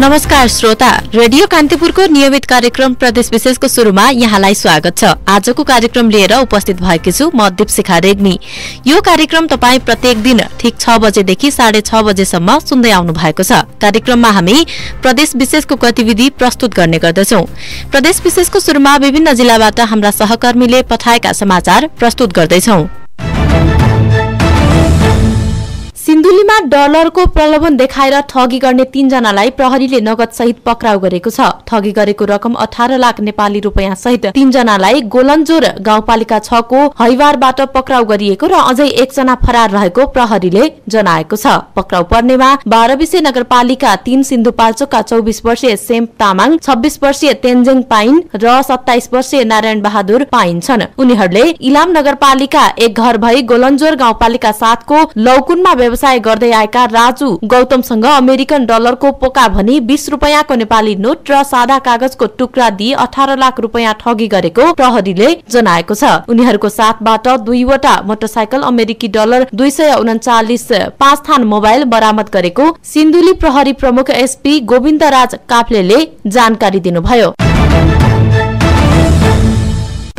नमस्कार श्रोता। रेडियो कान्तिपुरको नियमित कार्यक्रम प्रदेश विशेषको शुरूमा यहाँलाई स्वागत छ। आजको कार्यक्रम लिएर उपस्थित भएकी छु म दीपशिखा रेग्मी। यो कार्यक्रम तपाईँ प्रत्येक दिन ठिक छ बजेदेखि साढे छ बजेसम्म सुन्दै आउनु भएको छ। कार्यक्रममा हामी प्रदेश विशेषको गतिविधि प्रस्तुत गर्ने गर्दछौ। प्रदेश विशेषको शुरूमा विभिन्न जिल्लाबाट हाम्रा सहकर्मीले पठाएका समाचार प्रस्तुत गर्दैछौ। डलरको प्रलोभन देखाएर ठगी गर्ने तीनजनालाई प्रहरीले नगद सहित पक्राउ गरेको छ। ठगी गरेको रकम अठार लाख नेपाली रुपियाँ सहित तीनजनालाई गोलन्जोर गाउँपालिका छको हैवारबाट पक्राउ गरिएको र अझै एकजना फरार रहेको प्रहरीले जनाएको छ। पक्राउ पर्नेमा बाह्र विषय नगरपालिका तीन सिन्धुपाल्चोकका चौबिस वर्षीय सेम तामाङ छब्बिस वर्षीय तेन्जेङ पाइन र सत्ताइस वर्षीय नारायण बहादुर पाइन छन्। उनीहरूले इलाम नगरपालिका एक घर भई गोलन्जोर गाउँपालिका सातको लौकुनमा व्यवसाय गर्दै आएका राजु गौतमसँग अमेरिकन डलरको पोका भनी बीस रुपियाँको नेपाली नोट र सादा कागजको टुक्रा दिई अठार लाख रुपियाँ ठगी गरेको प्रहरीले जनाएको छ। उनीहरूको साथबाट दुईवटा मोटरसाइकल अमेरिकी डलर दुई सय उन्चालिस पाँच थान मोबाइल बरामद गरेको सिन्धुली प्रहरी प्रमुख एसपी गोविन्द राज काफ्लेले जानकारी दिनुभयो।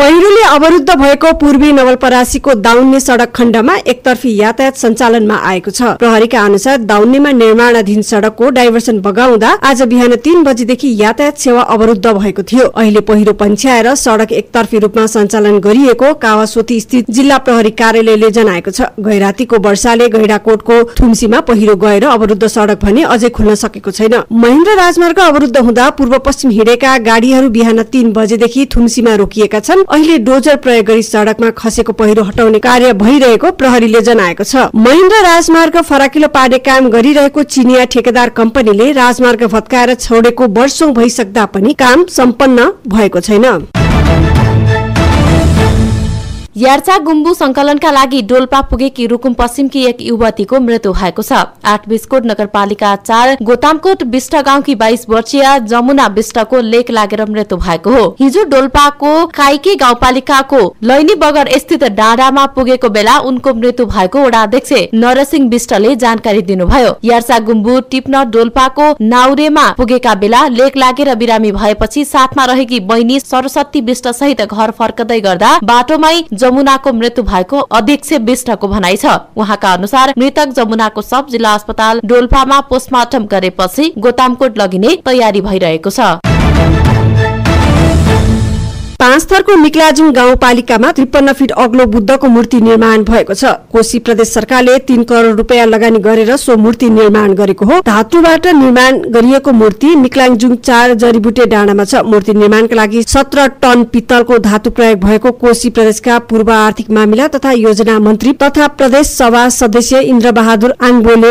पहिरोले अवरुद्ध भएको पूर्वी नवलपरासीको दाउन्ने सड़क खण्डमा एकतर्फी यातायात सञ्चालनमा आएको छ। प्रहरीका अनुसार दाउन्नेमा निर्माणाधीन सड़कको डाइभर्सन बगाउँदा आज बिहान तीन बजेदेखि यातायात सेवा अवरुद्ध भएको थियो। अहिले पहिरो पन्छ्याएर सड़क एकतर्फी रूपमा सञ्चालन गरिएको कावासोती स्थित जिल्ला प्रहरी कार्यालयले जनाएको छ। गैरातीको वर्षाले गैडाकोटको थुम्सीमा पहिरो गएर अवरुद्ध सड़क भने अझै खुल्न सकेको छैन। महेन्द्र राजमार्ग अवरुद्ध हुँदा पूर्व पश्चिम हिँडेका गाड़ीहरू बिहान तीन बजेदेखि थुम्सीमा रोकिएका छन्। अहिले डोजर प्रयोग गरी सड़कमा खसेको पहिरो हटाउने कार्य भइरहेको प्रहरीले जनाएको छ। महेन्द्र राजमार्ग फराकिलो पार्ने काम गरिरहेको चिनिया ठेकेदार कम्पनीले राजमार्ग भत्काएर छोडेको वर्षौं भइसक्दा पनि काम सम्पन्न भएको छैन। यार्चा गुम्बु संकलनका लागि डोल्पा पुगेकी रुकुम पश्चिमकी एक युवतीको मृत्यु भएको छ। आठ बिस्कोट नगरपालिका चार गोतामकोट बिष्ट गाउँकी बाइस वर्षीय जमुना बिष्टको लेक लागेर मृत्यु भएको हो। हिजो डोल्पाको काइके गाउँपालिकाको लैनी बगर स्थित डाँडामा पुगेको बेला उनको मृत्यु भएको वडा अध्यक्ष नरसिंह विष्टले जानकारी दिनुभयो। यार्चा गुम्बु टिप्न डोल्पाको नाउरेमा पुगेका बेला लेक लागेर बिरामी भएपछि साथमा रहेकी बहिनी सरस्वती विष्ट सहित घर फर्कदै गर्दा बाटोमै जमुनाको मृत्यु भएको अध्यक्ष विष्टको भनाइ छ। उहाँका अनुसार मृतक जमुनाको सब जिल्ला अस्पताल डोल्पामा पोस्टमार्टम गरेपछि गोतामकोट लगिने तयारी भइरहेको छ। पाँच थरको निक्लाजुङ गाउँपालिकामा त्रिपन्न फिट अग्लो बुद्धको मूर्ति निर्माण भएको छ। कोशी प्रदेश सरकारले तीन करोड़ रूपियाँ लगानी गरेर सो मूर्ति निर्माण गरेको हो। धातुबाट निर्माण गरिएको मूर्ति निक्लाङजुङ चार जडीबुटे डाँडामा छ। मूर्ति निर्माणका लागि सत्र टन पित्तलको धातु प्रयोग भएको कोशी प्रदेशका पूर्व आर्थिक मामिला तथा योजना मन्त्री तथा प्रदेश सभा सदस्य इन्द्र बहादुर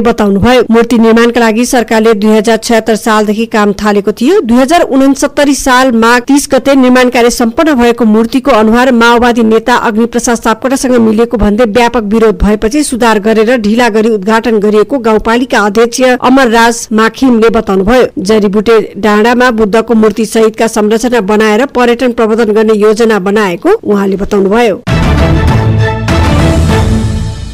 बताउनुभयो। मूर्ति निर्माणका लागि सरकारले दुई सालदेखि काम थालेको थियो। दुई साल माघ गते निर्माण कार्य सम्पन्न भएको मूर्तिको अनुहार माओवादी नेता अग्निप्रसाद सापकोटासँग मिलेको भन्दै व्यापक विरोध भएपछि सुधार गरेर ढिला गरी उद्घाटन गरिएको गाउँपालिका अध्यक्ष अमरराज माखिमले बताउनुभयो। जडीबुटे डाँडामा बुद्धको मूर्ति सहितका संरचना बनाएर पर्यटन प्रवर्धन गर्ने योजना बनाएको उहाँले बताउनुभयो।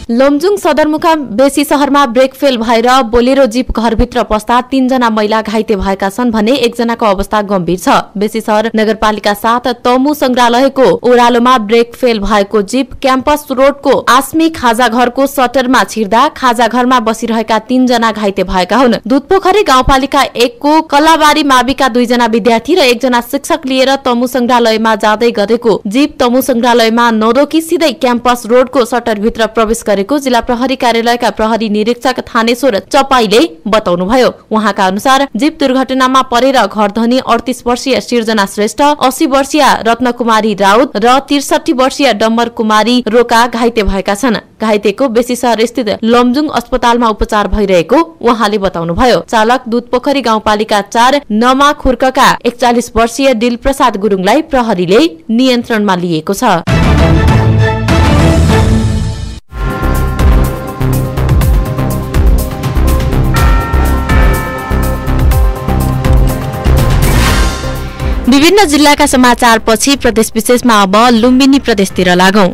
लोमजुङ सदरमुकाम बेसी शहरमा ब्रेक फेल भएर बोलेरो जीप घरभित्र पस्दा तीनजना महिला घाइते भएका छन् भने एकजनाको अवस्था गम्भीर छ। बेसी शहर नगरपालिका साथ तमु संग्रहालयको ओह्रालोमा ब्रेक फेल भएको जीप क्याम्पस रोडको आस्मी खाजा घरको सटरमा छिर्दा खाजा घरमा बसिरहेका तीनजना घाइते भएका हुन्। दुधपोखरी गाउँपालिका एकको कलाबारी माविका दुईजना विद्यार्थी र एकजना शिक्षक लिएर तमु संग्रहालयमा जाँदै गरेको जीप तमु संग्रहालयमा नरोकी सिधै क्याम्पस रोडको सटरभित्र प्रवेश गरेको जिल्ला प्रहरी कार्यालयका प्रहरी निरीक्षक थानेश्वर चपाईले बताउनुभयो। उहाँका अनुसार जीप दुर्घटनामा परेर घरधनी अडतिस वर्षीय सिर्जना श्रेष्ठ अस्सी वर्षीय रत्नकुमारी राउत र त्रिसठी वर्षीय डम्बर कुमारी रोका घाइते भएका छन्। घाइतेको बेसी शहर स्थित लमजुङ अस्पतालमा उपचार भइरहेको उहाँले बताउनुभयो। चालक दुधपोखरी गाउँपालिका चार नमा खुर्कका एकचालिस वर्षीय दिल प्रसाद गुरुङलाई प्रहरीले नियन्त्रणमा लिएको छ। विभिन्न जिल्लाका समाचारपछि प्रदेश विशेषमा अब लुम्बिनी प्रदेशतिर लागौं।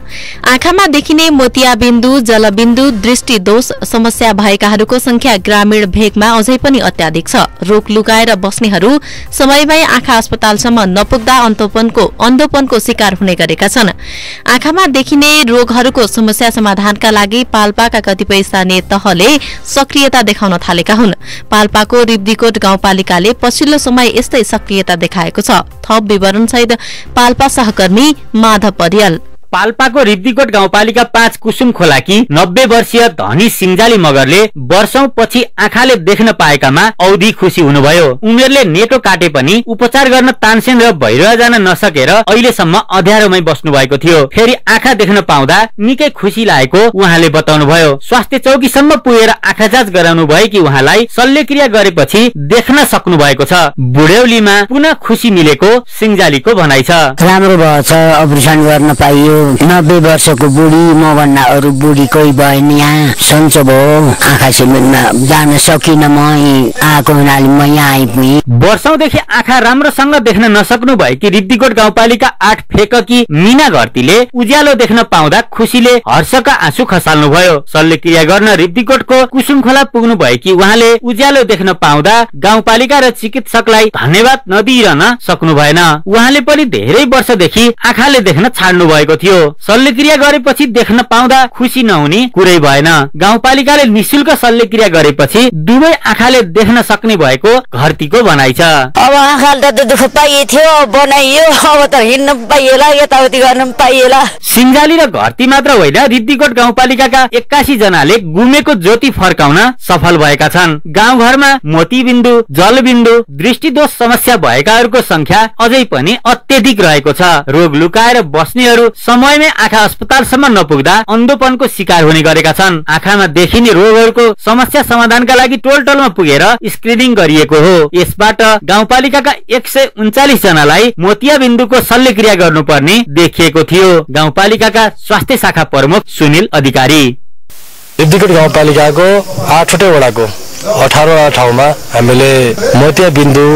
आँखामा देखिने मोतियाबिन्दु जलबिन्दु दृष्टि दोष समस्या भएकाहरूको संख्या ग्रामीण भेगमा अझै पनि अत्याधिक छ। रोग लुकाएर बस्नेहरू समयमै आँखा अस्पतालसम्म नपुग्दा अन्तोपनको अन्धोपनको शिकार हुने गरेका छन्। आँखामा देखिने रोगहरूको समस्या समाधानका लागि पाल्पाका कतिपय स्थानीय तहले सक्रियता देखाउन थालेका हुन्। पाल्पाको रिब्दीकोट गाउँपालिकाले पछिल्लो समय यस्तै सक्रियता देखाएको छ। थप विवरण सहित पाल्पा सहकर्मी माधव परियाल पाल्पाको रिब्दीकोट गाउँपालिका पाँच कुसुम खोलाकी नब्बे वर्षीय धनी सिङ्जाली मगरले वर्षौं पछि आँखाले देख्न पाएकामा औधी खुसी हुनुभयो। उमेरले नेटो काटे पनि उपचार गर्न तानसेन र भैरवा जान नसकेर अहिलेसम्म अध्यारोमै बस्नु भएको थियो। फेरि आँखा देख्न पाउँदा निकै खुसी लागेको उहाँले बताउनुभयो। स्वास्थ्य चौकीसम्म पुगेर आँखा जाँच गराउनु भएकी उहाँलाई शल्यक्रिया गरेपछि देख्न सक्नु भएको छ। बुढ्यौलीमा पुनः खुसी मिलेको सिङ्जालीको भनाइ छ। राम्रो भएछ अपरेसन गर्न पाइयो। नब्बे वर्षको बुढी म भन्दा अरू बुढी कोही भएन यहाँ। सन्चो भयो आँखा सिमेन्टमा जान सकिनँ म आएको हुनाले म यहाँ आइपुगेँ। वर्षौंदेखि आँखा राम्रोसँग देख्न नसक्नु भएकी रिब्दीकोट गाउँपालिका आठ फेककी मिना घरतीले उज्यालो देख्न पाउँदा खुसीले हर्षका आँसु खसाल्नुभयो। शल्यक्रिया गर्न रिब्दीकोटको कुसुम खोला पुग्नु भएकी उहाँले उज्यालो देख्न पाउँदा गाउँपालिका र चिकित्सकलाई धन्यवाद नदिइरहन सक्नु भएन। उहाँले पनि धेरै वर्षदेखि आँखाले देख्न छाड्नु भएको थियो। शल्यक्रिया गरेपछि देख्न पाउँदा खुसी नहुने कुरै भएन। गाउँपालिकाले निशुल्क शल्यक्रिया गरेपछि दुवै आँखाले देख्न सक्ने भएको घरतीको भनाइ छ। अब आँखाले त दुःख पाइए थियो बनाइयो अब त हिँड्न पाइएला यताउति गर्न पाइएला। सिङ्गाली र घरती मात्र होइन रिद्धिकोट गाउँपालिकाका एक्कासी जनाले गुमेको ज्योति फर्काउन सफल भएका छन्। गाउँघरमा मोतीबिन्दु जलबिन्दु दृष्टिदोष समस्या भएकाहरूको संख्या अझै पनि अत्यधिक रहेको छ। रोग लुकाएर बस्नेहरू समयमै आँखा अस्पतालसम्म नपुग्दा अन्धोपनको शिकार हुने गरेका छन्। आँखामा देखिने रोगहरूको समस्या समाधानका लागि टोल टोलमा पुगेर स्क्रिनिङ गरिएको हो। यसबाट गाउँपालिकाका एक सय उन्चालिस जनालाई मोतियाबिन्दुको शल्यक्रिया गर्नुपर्ने देखिएको थियो। गाउँपालिकाका स्वास्थ्य शाखा प्रमुख सुनिल अधिकारी। गाउँपालिकाको आठवटै वडाको अठारवटा ठाउँमा हामीले मोतिया बिन्दु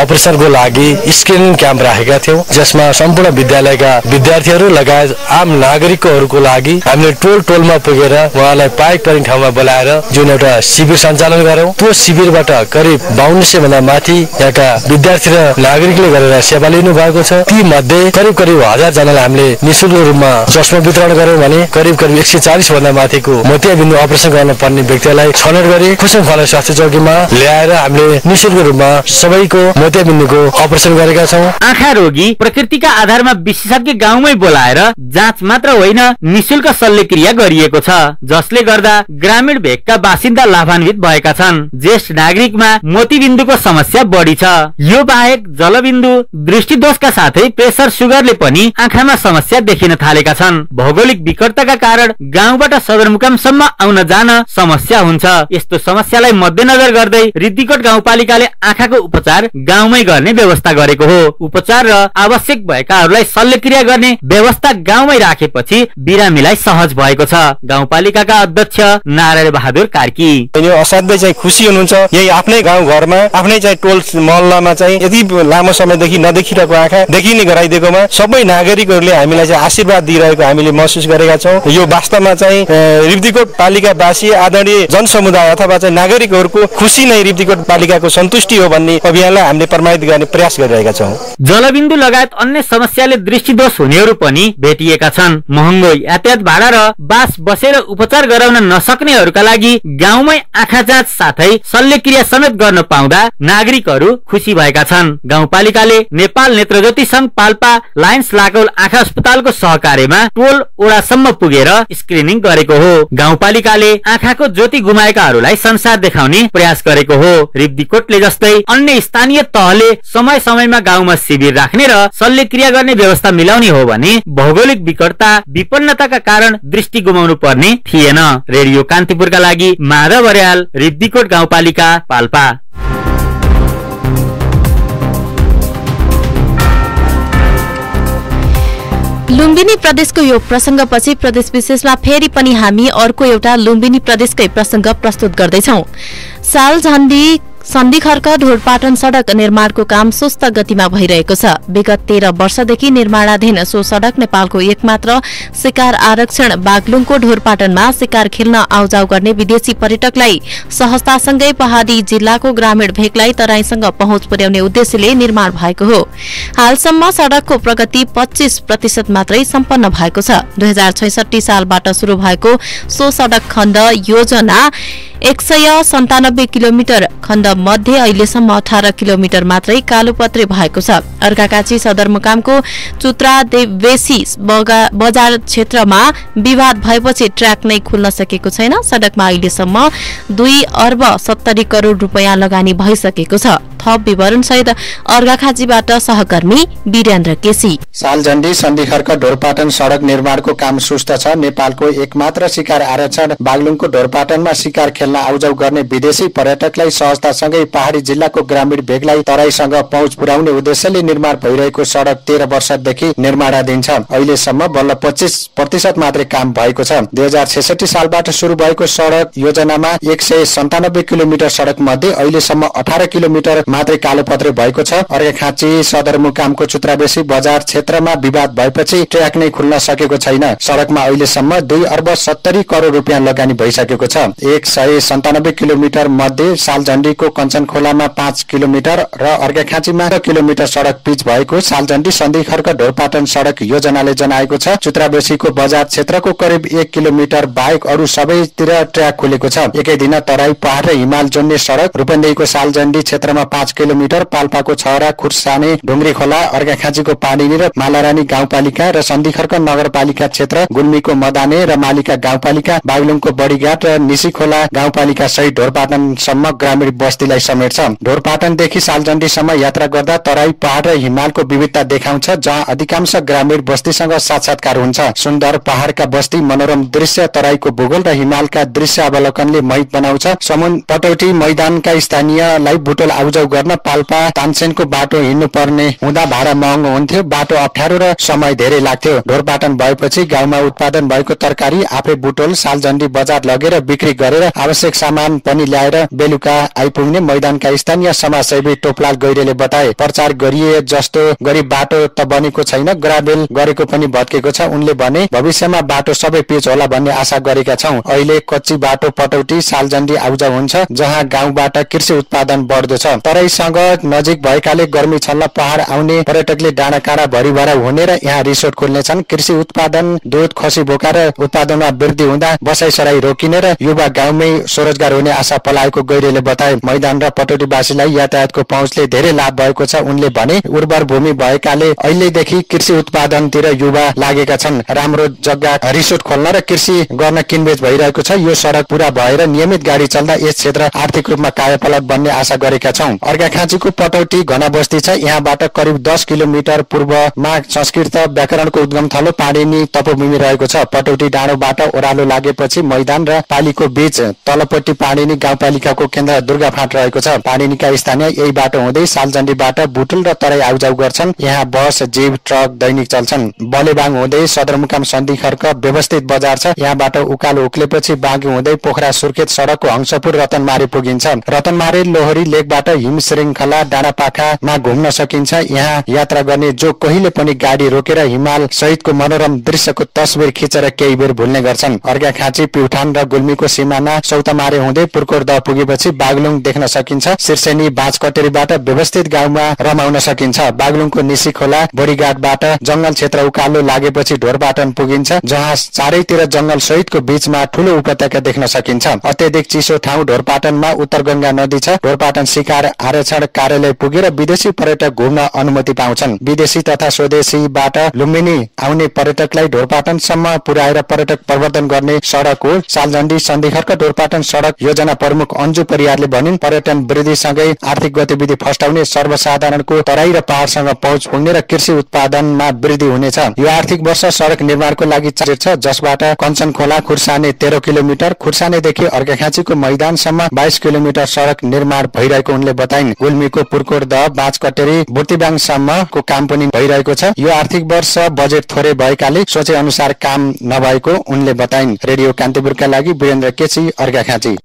अपरेसनको लागि स्क्रिनिङ क्याम्प राखेका थियौँ जसमा सम्पूर्ण विद्यालयका विद्यार्थीहरू लगायत आम नागरिकहरूको लागि हामीले टोल टोलमा पुगेर उहाँलाई पाइक पर्ने ठाउँमा बोलाएर जुन एउटा शिविर सञ्चालन गऱ्यौँ त्यो शिविरबाट करिब बाहन्न सय भन्दा माथि यहाँका विद्यार्थी र नागरिकले गरेर सेवा लिनु भएको छ। ती मध्ये करिब करिब हजार जनालाई हामीले निशुल्क रूपमा चस्मा वितरण गर्यौँ भने करिब करिब एक सय चालिस भन्दा माथिको मोतिया बिन्दु अपरेसन गर्न पर्ने व्यक्तिलाई छनौट गरी खुसुङ खला स्वास्थ्य चौकीमा ल्याएर हामीले निशुल्क रूपमा सबैको मोतिया बिन्दुको अपरेसन गरेका छौँ। आँखा रोगी प्रकृतिका आधारमा विशेषज्ञ गाउँमै बोलाएर जाँच मात्र होइन निशुल्क शल्यक्रिया गरिएको छ। जसले गर्दा ग्रामीण भेगका बासिन्दा लाभान्वित भएका छन्। ज्येष्ठ नागरिकमा मोतीबिन्दुको समस्या बढी छ। यो बाहेक जलबिन्दु दृष्टिदोषका साथै प्रेसर सुगरले पनि आँखामा समस्या देखिन थालेका छन्। भौगोलिक विकटताका कारण गाउँबाट सदरमुकामसम्म आउन जान समस्या हुन्छ। यस्तो समस्यालाई मध्यनजर गर्दै रिद्धिकोट गाउँपालिकाले आँखाको उपचार गाउँमै गर्ने व्यवस्था गरेको हो। उपचार र आवश्यक भएकाहरूलाई शल्यक्रिया गर्ने व्यवस्था गाउँमै राखेपछि बिरामीलाई सहज भएको छ। गाउँपालिकाका अध्यक्ष नारायण बहादुर कार्की। असाध्यै चाहिँ खुसी हुनुहुन्छ। यही आफ्नै गाउँ घरमा आफ्नै चाहिँ टोल मोहल्लामा चाहिँ यति लामो समयदेखि नदेखिरहेको आँखा देखिने गराइदिएकोमा सबै नागरिकहरूले हामीलाई चाहिँ आशीर्वाद दिइरहेको हामीले महसुस गरेका छौँ। यो वास्तवमा चाहिँ रिब्दीकोट पालिकावासी आदरणीय जनसमुदाय अथवा चाहिँ नागरिकहरूको खुसी नै रिब्दीकोट पालिकाको सन्तुष्टि हो भन्ने अभियानलाई हामीले प्रमाणित गर्ने प्रयास गरिरहेका छौँ। जलबिन्दु लगायत अन्य समस्याले दृष्टिदोष हुनेहरू पनि भेटिएका छन्। महँगो यातायात भाडा र बास बसेर उपचार गराउन नसक्नेहरूका लागि गाउँमै आँखा जाँच साथै शल्यक्रिया समेत गर्न पाउँदा नागरिकहरू खुसी भएका छन्। गाउँपालिकाले नेपाल नेत्रज्योति संघ पाल्पा लायन्स लाकौल आँखा अस्पतालको सहकार्यमा टोल ओडासम्म पुगेर स्क्रिनिङ गरेको हो। गाउँपालिकाले आँखाको ज्योति गुमाएकाहरूलाई संसार देखाउने प्रयास गरेको हो। रिब्दीकोटले जस्तै अन्य स्थानीय तहले समय समयमा गाउँमा शिविर राख्ने र शल्यक्रिया गर्ने व्यवस्था मिलाउने हो भने भौगोलिक विकटता विपन्नताका कारण दृष्टि गुमाउनु पर्ने थिएन। रेडियो कान्तिपुरका लागि माधव रिब्दीकोट गाउँपालिका पाल्पा। लुम्बिनी प्रदेशको यो प्रसङ्गपछि प्रदेश विशेषमा फेरि पनि हामी अर्को एउटा लुम्बिनी प्रदेशकै प्रसङ्ग प्रस्तुत गर्दैछौ। साल झण्डी सन्धि खर्क ढोरपाटन सड़क निर्माणको काम सुस्त गतिमा भइरहेको छ। विगत तेह्र वर्षदेखि निर्माणाधीन सो सड़क नेपालको एकमात्र शिकार आरक्षण बागलुङको ढोरपाटनमा शिकार खेल्न आउजाउ गर्ने विदेशी पर्यटकलाई सहजतासँगै पहाड़ी जिल्लाको ग्रामीण भेगलाई तराईसँग पहुँच पुर्याउने उद्देश्यले निर्माण भएको हो। हालसम्म सड़कको प्रगति पच्चीस प्रतिशत मात्रै सम्पन्न भएको छ। दुई सालबाट शुरू भएको सो सड़क खण्ड योजना एक सय सन्तानब्बे किलोमिटर खण्ड मध्ये अहिलेसम्म अठार किलोमिटर मात्रै कालोपत्रे भएको छ। अर्घाकाची सदरमुकामको चुत्रा देवेसी बगा- बजार क्षेत्रमा विवाद भएपछि ट्र्याक नै खुल्न सकेको छैन। सड़कमा अहिलेसम्म दुई अर्ब सत्तरी करोड़ रूपियाँ लगानी भइसकेको छ। थप विवरण सहित अर्घाखाँचीबाट सहकर्मी वीरेन्द्र केसी। सालझण्डी सन्धिखर्क ढोरपाटन सड़क निर्माणको काम सुस्त छ। नेपालको एकमात्र शिकार आरक्षण बागलुङको ढोरपाटनमा शिकार खेल्न आउजाउ गर्ने विदेशी पर्यटकलाई सहजतासँगै पहाड़ी जिल्लाको ग्रामीण भेगलाई तराईसँग पहुँच पुर्याउने उद्देश्यले निर्माण भइरहेको सड़क तेह्र वर्षदेखि निर्माणाधीन छ। अहिलेसम्म बल्ल पच्चिस प्रतिशत मात्रै काम भएको छ। दुई हजार छेसठी सालबाट शुरू भएको सड़क योजनामा एक सय सन्तानब्बे किलोमिटर सड़क मध्ये अहिलेसम्म अठार किलोमिटर मात्रै कालोपत्रे भएको छ। अर्घाखाँची सदरमुकामको चुत्राबेसी बजार क्षेत्रमा विवाद भएपछि ट्र्याक नै खुल्न सकेको छैन। सड़कमा अहिलेसम्म दुई अर्ब सत्तरी करोड़ रुपियाँ लगानी भइसकेको छ। एक सय सन्तानब्बे किलोमिटर मध्ये सालझण्डीको कञ्चन खोलामा पाँच किलोमिटर र अर्घाखाँचीमा किलोमिटर सड़क पिच भएको सालझण्डी सन्धि खर्क ढोरपाटन सड़क योजनाले जनाएको छ। चुत्राबेसीको बजार क्षेत्रको करिब एक किलोमिटर बाहेक अरू सबैतिर ट्र्याक खुलेको छ। एकै दिन तराई पहाड़ र हिमाल जोड्ने सड़क रूपन्देहीको सालझण्डी क्षेत्रमा पाँच किलोमिटर पाल्पाको छहरा खुर्साने ढुङ्ग्री खोला अर्घाखाँचीको पाडिनी र मालारानी गाउँपालिका र सन्धिखर्क नगरपालिका क्षेत्र गुल्मीको मदाने र मालिका गाउँपालिका बागलुङको बडीघाट र निसी खोला गाउँपालिका सहित ढोरपाटनसम्म ग्रामीण बस्तीलाई समेट्छ। ढोरपाटनदेखि सालजण्डीसम्म यात्रा गर्दा तराई पहाड़ र हिमालको विविधता देखाउँछ जहाँ अधिकांश ग्रामीण बस्तीसँग साक्षात्कार हुन्छ। सुन्दर पहाड़का बस्ती मनोरम दृश्य तराईको भूगोल र हिमालका दृश्य अवलोकनले मोहित बनाउँछ। समुन पटौटी मैदानका स्थानीयलाई बुटोल आउजाउ गर्न पाल्पा तानसेनको बाटो हिँड्नु पर्ने हुँदा भाडा महँगो हुन्थ्यो। बाटो अप्ठ्यारो र समय धेरै लाग्थ्यो। ढोरपाटन भएपछि गाउँमा उत्पादन भएको तरकारी आफै बुटोल सालजण्डी बजार लगेर बिक्री गरेर आवश्यक सामान पनि ल्याएर बेलुका आइपुग्ने मैदानका स्थानीय समाजसेवी टोपलाल गैरेले बताए प्रचार गरिए जस्तो गरी बाटो त बनेको छैन ग्राभेल गरेको पनि भत्केको छ। उनले भने भविष्यमा बाटो सबै पिच होला भन्ने आशा गरेका छौं। अहिले कच्ची बाटो पटौटी सालजण्डी आउजाउ हुन्छ जहाँ गाउँबाट कृषि उत्पादन बढ्दो छ। तराईसँग नजिक भएकाले गर्मी छल्न पहाड़ आउने पर्यटकले डाँडाकाँडा भरिभरा हुने र यहाँ रिसोर्ट खोल्नेछन्। कृषि उत्पादन दूध खसी बोका र उत्पादनमा वृद्धि हुँदा बसाइसराई रोकिने र युवा गाउँमै स्वरोजगार हुने आशा पलाएको गैरेले बताए। मैदान र पटौटीवासीलाई यातायातको पहुँचले धेरै लाभ भएको छ उनले भने उर्वर भूमि भएकाले अहिलेदेखि कृषि उत्पादनतिर युवा लागेका छन्। राम्रो जग्गा रिसोर्ट खोल्न र कृषि गर्न किनबेच भइरहेको छ। यो सड़क पूरा भएर नियमित गाडी चल्दा यस क्षेत्र आर्थिक रूपमा कायापलट बन्ने आशा गरेका छौं। अर्घाखाँचीको पटौटी घना बस्ती छ। यहाँबाट करिब दस किलोमिटर पूर्वमा संस्कृत व्याकरणको उद्गम थलो पाडिनी तपोभूमि रहेको छ। पटौटी डाँडोबाट ओह्रालो लागेपछि मैदान र पालीको बीच तलपट्टि पाडिनी गाउँपालिकाको केन्द्र दुर्गा फाँट रहेको छ। पाडिनीका स्थानीय यही बाटो हुँदै सालजण्डीबाट बुटुल र तराई आउजाउ गर्छन्। यहाँ बस जीव ट्रक दैनिक चल्छन्। बलेबाङ हुँदै सदरमुकाम सन्धि खर्क व्यवस्थित बजार छ। यहाँबाट उकालो उक्लेपछि बाँकी हुँदै पोखरा सुर्खेत सड़कको हंसपुर रतनमारी पुगिन्छ। रतनमारी लोहरी लेकबाट श्रृङ्खला डाँडापाखामा घुम्न सकिन्छ। यहाँ यात्रा गर्ने जो कहिले पनि गाडी रोकेर हिमाल सहितको मनोरम दृश्यको तस्बिर खिचेर केही बेर भुल्ने गर्छन्। अर्घाखाँची प्युठान र गुल्मीको सिमाना सौतामारे हुँदै पुर्कोर द पुगेपछि बागलुङ देख्न सकिन्छ। सिर्सेनी बाँचकटेरीबाट व्यवस्थित गाउँमा रमाउन सकिन्छ। बागलुङको निसी खोला बोडीघाटबाट जंगल क्षेत्र उकालो लागेपछि ढोरपाटन पुगिन्छ जहाँ चारैतिर जंगल सहितको बीचमा ठूलो उपत्यका देख्न सकिन्छ। अत्यधिक चिसो ठाउँ ढोरपाटनमा उत्तर गंगा नदी छ। ढोरपाटन शिकार आरक्षण कार्यालय पुगेर विदेशी पर्यटक घुम्न अनुमति पाउँछन्। विदेशी तथा स्वदेशीबाट लुम्बिनी आउने पर्यटकलाई ढोरपाटनसम्म पुर्याएर पर्यटक प्रवर्धन गर्ने सड़क हो। सालझण्डी सन्धिखर्क ढोरपाटन सड़क योजना प्रमुख अन्जु परियारले भनिन् पर्यटन वृद्धिसँगै आर्थिक गतिविधि फस्टाउने सर्वसाधारणको तराई र पहाड़सँग पहुँच पुग्ने र कृषि उत्पादनमा वृद्धि हुनेछ। यो आर्थिक वर्ष सड़क निर्माणको लागि छ जसबाट कञ्चन खोला खुर्साने तेह्र किलोमिटर खुर्सानेदेखि अर्घाखाँचीको मैदानसम्म बाइस किलोमिटर सड़क निर्माण भइरहेको उनले बताइन् गुल्मीको पुर्कोर द बाँचकटेरी बुर्तिबाङसम्मको काम पनि भइरहेको छ। यो आर्थिक वर्ष बजेट थोरै भएकाले सोचे अनुसार काम नभएको उनले बताइन्। रेडियो कान्तिपुरका लागि वीरेन्द्र केसी अर्घाखाँची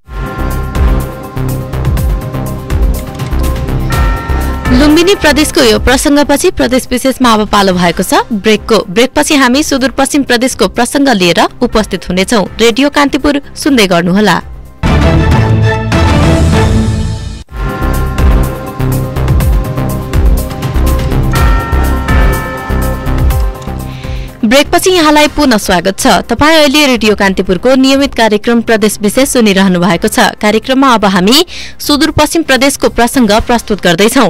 लुम्बिनी प्रदेशको यो प्रसङ्गपछि प्रदेश विशेषमा अब पालो भएको छ। ब्रेकको ब्रेकपछि हामी सुदूरपश्चिम प्रदेशको प्रसङ्ग लिएर उपस्थित हुनेछौ। रेडियो कान्तिपुर सुन्दै गर्नुहोला। ब्रेकपछि यहाँलाई पुनः स्वागत छ। तपाईँ अहिले रेडियो कान्तिपुरको नियमित कार्यक्रम प्रदेश विशेष सुनिरहनु भएको छ। कार्यक्रममा अब हामी सुदूरपश्चिम प्रदेशको प्रसंग प्रस्तुत गर्दैछौ।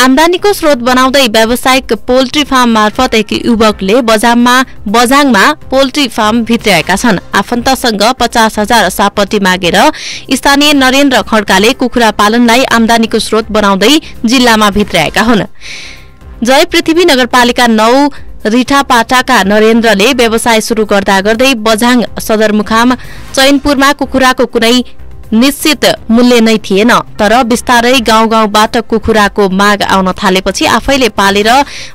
आमदानीको स्रोत बनाउँदै व्यावसायिक पोल्ट्री फार्म मार्फत एक युवकले बजारमा बजाङमा पोल्ट्री फार्म भित्र्याएका छन्। आफन्तसँग पचास हजार सापट्टि मागेर स्थानीय नरेन्द्र खड्काले कुखुरा पालनलाई आमदानीको स्रोत बनाउँदै जिल्लामा भित्र्याएका हुन्। जय पृथ्वी नगरपालिका नौ रिठापाटाका नरेन्द्रले व्यवसाय शुरू गर्दा गर्दै बझाङ सदरमुकाम चैनपुरमा कुखुराको कुनै निश्चित मूल्य नै थिएन तर बिस्तारै गाउँ गाउँबाट कुखुराको माग आउन थालेपछि आफैले पालेर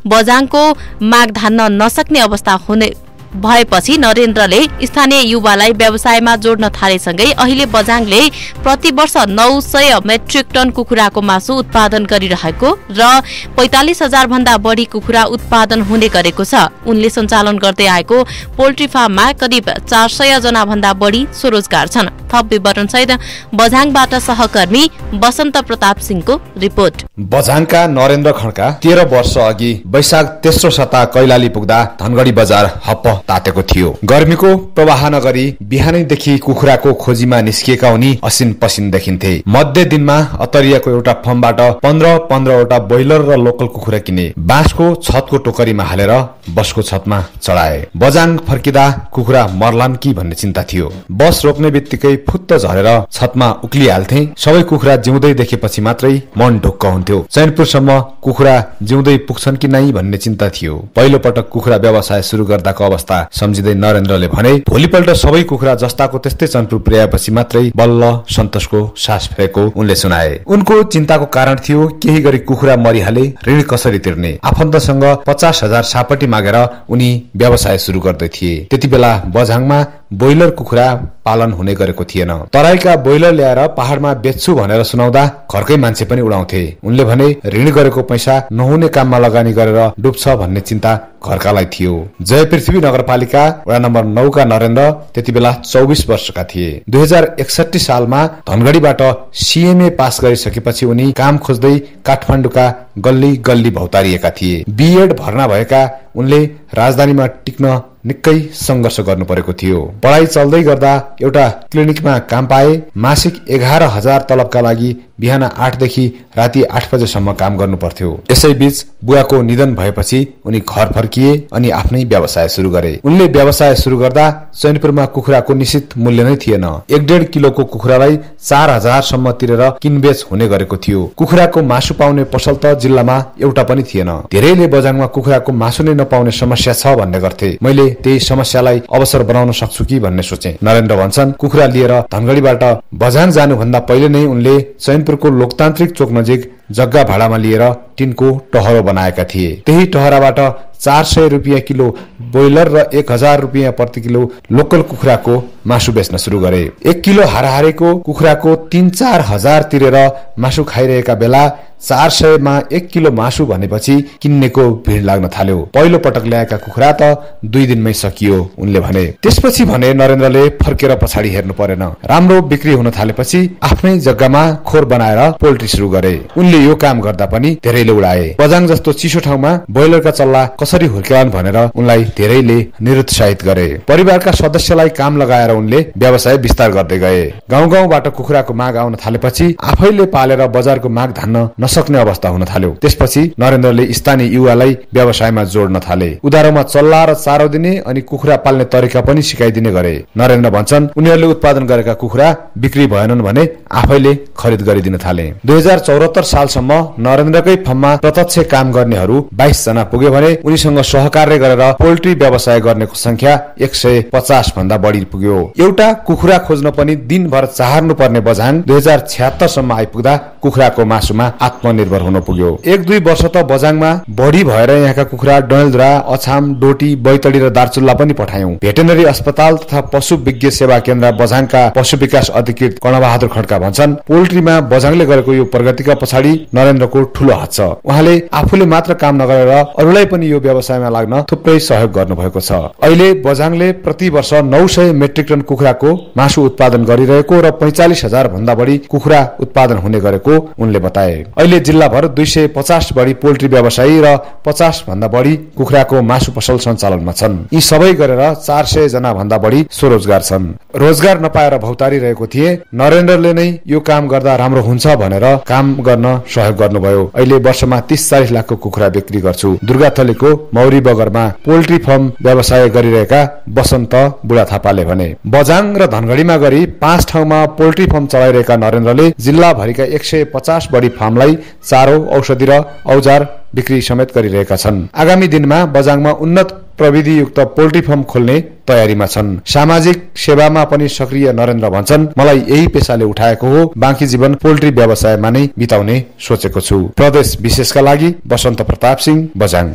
बजाङको माग धान्न नसक्ने अवस्था हुने भएपछि नरेन्द्रले स्थानीय युवालाई व्यवसायमा जोड्न थालेसँगै अहिले बजाङले प्रति वर्ष नौ सय मेट्रिक टन कुखुराको मासु उत्पादन गरिरहेको र पैंतालिस हजार भन्दा बढी कुखुरा उत्पादन हुने गरेको छ। उनले सञ्चालन गर्दै आएको पोल्ट्री फार्ममा करिब चार सय जना भन्दा बढी स्वरोजगार छन्। थप विवरण सहित बझाङबाट सहकर्मी बसन्त प्रताप सिंहको रिपोर्ट। बझाङका नरेन्द्र खड्का तेह्र वर्ष अघि वैशाख तेस्रो सता कैलाली पुग्दा धनगढी बजार हप्प। तातेको थियो। गर्मीको प्रवाह नगरी बिहानैदेखि कुखुराको खोजीमा निस्किएका उनी असिन पसिन देखिन्थे। मध्य दिनमा अतरियाको एउटा फर्मबाट पन्ध्र पन्ध्रवटा बोइलर र लोकल कुखुरा किने बाँसको छतको टोकरीमा हालेर बसको छतमा चढाए। बजाङ फर्किँदा कुखुरा मर्लान् कि भन्ने चिन्ता थियो। बस रोक्ने बित्तिकै फुत्त झरेर छतमा उक्लिहाल्थे। सबै कुखुरा जिउँदै देखेपछि मात्रै मन ढुक्क हुन्थ्यो। चैनपुरसम्म कुखुरा जिउँदै पुग्छन् कि नै भन्ने चिन्ता थियो। पहिलो पटक कुखुरा व्यवसाय शुरू गर्दाको अवस्था अवस्था सम्झिँदै नरेन्द्रले भने भोलिपल्ट सबै कुखुरा जस्ताको त्यस्तै चनपुर पुर्याएपछि मात्रै बल्ल सन्तोषको सास फेरेको उनले सुनाए। उनको चिन्ताको कारण थियो केही गरी कुखुरा मरिहाले ऋण कसरी तिर्ने। आफन्तसँग पचास हजार सापट्टि मागेर उनी व्यवसाय शुरू गर्दै थिए। त्यति बेला बझाङमा बोइलर कुखुरा पालन हुने गरेको थिएन। तराईका बोइलर ल्याएर पहाड़मा बेच्छु भनेर सुनाउँदा घरकै मान्छे पनि उडाउँथे। उनले भने ऋण गरेको पैसा नहुने काममा लगानी गरेर डुब्छ भन्ने चिन्ता घरकालाई थियो। जय पृथ्वी नगरपालिका वडा नम्बर नौका नरेन्द्र त्यति बेला चौबिस वर्षका थिए। दुई हजार एकसठी सालमा धनगढ़ीबाट सिएमए पास गरिसकेपछि उनी काम खोज्दै काठमाडौँका गल्ली गल्ली भौतारिएका थिए। बिएड भर्ना भएका उनले राजधानीमा टिक्न निकै सङ्घर्ष गर्नु परेको थियो। पढाइ चल्दै गर्दा एउटा क्लिनिकमा काम पाए मासिक एघार हजार तलबका लागि बिहान आठदेखि राति आठ बजेसम्म काम गर्नु पर्थ्यो यसैबीच बुवाको निधन भएपछि उनी घर फर्किए अनि आफ्नै व्यवसाय शुरू गरे। उनले व्यवसाय शुरू गर्दा चैनपुरमा कुखुराको निश्चित मूल्य नै थिएन। एक डेढ किलोको कुखुरालाई चार हजारसम्म तिरेर किनबेच हुने गरेको थियो। कुखुराको मासु पाउने पसल त जिल्लामा एउटा पनि थिएन। धेरैले बजारमा कुखुराको मासु नै नपाउने समस्या छ भन्ने गर्थे। मैले त्यही समस्यालाई अवसर बनाउन सक्छु कि भन्ने सोचे। नरेन्द्र भन्छन् कुखुरा लिएर धनगढ़ीबाट बजाङ जानुभन्दा पहिले नै उनले चैनपुरको लोकतान्त्रिक चोक नजिक जग्गा भाडामा लिएर टिनको टहरो बनाएका थिए। त्यही टहराबाट चार सय रुपियाँ किलो बोइलर र एक हजार रुपियाँ प्रति किलो लोकल कुखुराको मासु बेच्न शुरू गरे। एक किलो हाराहारेको कुखुराको तीन चार हजार तिरेर मासु खाइरहेका बेला चार सयमा एक किलो मासु भनेपछि किन्नेको भिड लाग्न थाल्यो। पहिलो पटक ल्याएका कुखुरा त दुई दिनमै सकियो उनले भने। त्यसपछि भने नरेन्द्रले फर्केर पछाडि हेर्नु परेन। राम्रो बिक्री हुन थालेपछि आफ्नै जग्गामा खोर बनाएर पोल्ट्री शुरू गरे। उनले यो काम गर्दा पनि धेरैले उडाए। बजाङ जस्तो चिसो ठाउँमा बोइलरका चल्ला कसरी हुर्केलान् भनेर उनलाई धेरैले निरुत्साहित गरे। परिवारका सदस्यलाई काम लगाएर उनले व्यवसाय विस्तार गर्दै गए। गाउँ गाउँबाट कुखुराको माग आउन थालेपछि आफैले पालेर बजारको माग धान्न नसक्ने अवस्था हुन थाल्यो। त्यसपछि नरेन्द्रले स्थानीय युवालाई व्यवसायमा जोड्न थाले। उधारोमा चल्ला र चारो दिने अनि कुखुरा पाल्ने तरिका पनि सिकाइदिने गरे। नरेन्द्र भन्छन् उनीहरूले उत्पादन गरेका कुखुरा बिक्री भएनन् भने आफैले खरिद गरिदिन थाले। दुई हजार चौरात्तर सालसम्म नरेन्द्रकै फर्ममा प्रत्यक्ष काम गर्नेहरू बाइस जना पुगे भने उनीसँग सहकार्य गरेर पोल्ट्री व्यवसाय गर्नेको संख्या एक सय पचास भन्दा बढी पुग्यो। एउटा कुखुरा खोज्न पनि दिनभर चाहर्नु पर्ने बझाङ दुई हजार छ्यात्तरसम्म आइपुग्दा कुखुराको मासुमा आत्मनिर्भर हुन पुग्यो। एक दुई वर्ष त बझाङमा बढी भएर यहाँका कुखुरा डडेलधुरा अछाम डोटी बैतडी र दार्चुल्ला पनि पठायौं। भेटेनरी अस्पताल तथा पशु विज्ञ सेवा केन्द्र बझाङका पशु विकास अधिकृत कर्णबहादुर खड्का भन्छन् पोल्ट्रीमा बझाङले गरेको यो प्रगतिका पछाडि नरेन्द्रको ठूलो हात छ। उहाँले आफूले मात्र काम नगरेर अरूलाई पनि यो व्यवसायमा लाग्न थुप्रै सहयोग गर्नुभएको छ। अहिले बझाङले प्रति वर्ष नौ सय मेट्रिक टन कुखुराको मासु उत्पादन गरिरहेको र पैंचालिस हजार भन्दा बढी कुखुरा उत्पादन हुने गरेको उनले बताए। अहिले जिल्लाभर दुई सय पचास बढी पोल्ट्री व्यवसायी र पचास भन्दा बढी कुखुराको मासु पसल सञ्चालनमा छन्। यी सबै गरेर चार सय जना भन्दा बढी स्वरोजगार छन्। रोजगार नपाएर भौतारी रहेको थिए नरेन्द्रले नै यो काम गर्दा राम्रो हुन्छ भनेर काम गर्न सहयोग गर्नुभयो। अहिले वर्षमा तीस चालिस लाखको कुखुरा बिक्री गर्छु। दुर्गाथलीको मौरी बगरमा पोल्ट्री फर्म व्यवसाय गरिरहेका बसन्त बुढा थापाले भने बजाङ र धनगढ़ीमा गरी पाँच ठाउँमा पोल्ट्री फर्म चलाइरहेका नरेन्द्रले जिल्लाभरिका एक सय पचास बढी फार्मलाई चारो औषधि र औजार बिक्री समेत गरिरहेका छन्। आगामी दिनमा बजाङमा उन्नत प्रविधियुक्त पोल्ट्री फर्म खोल्ने तयारीमा छन्। सामाजिक सेवामा पनि सक्रिय नरेन्द्र भन्छन्। मलाई यही पेसाले उठाएको हो। बाँकी जीवन पोल्ट्री व्यवसायमा नै बिताउने सोचेको छु। प्रदेश विशेषका लागि बसन्त प्रताप सिंह बजाङ।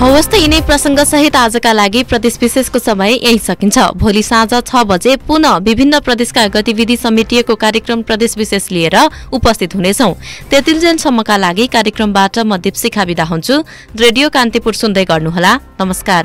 हवस् त यिनै प्रसङ्ग सहित आजका लागि प्रदेश विशेषको समय यही सकिन्छ। भोलि साँझ छ बजे पुनः विभिन्न प्रदेशका गतिविधि समेटिएको कार्यक्रम प्रदेश विशेष लिएर उपस्थित हुनेछौ। त्यतिन्जेलसम्मका लागि कार्यक्रमबाट म दीपशिखा विदा हुन्छु। रेडियो कान्तिपुर सुन्दै गर्नुहोला। नमस्कार।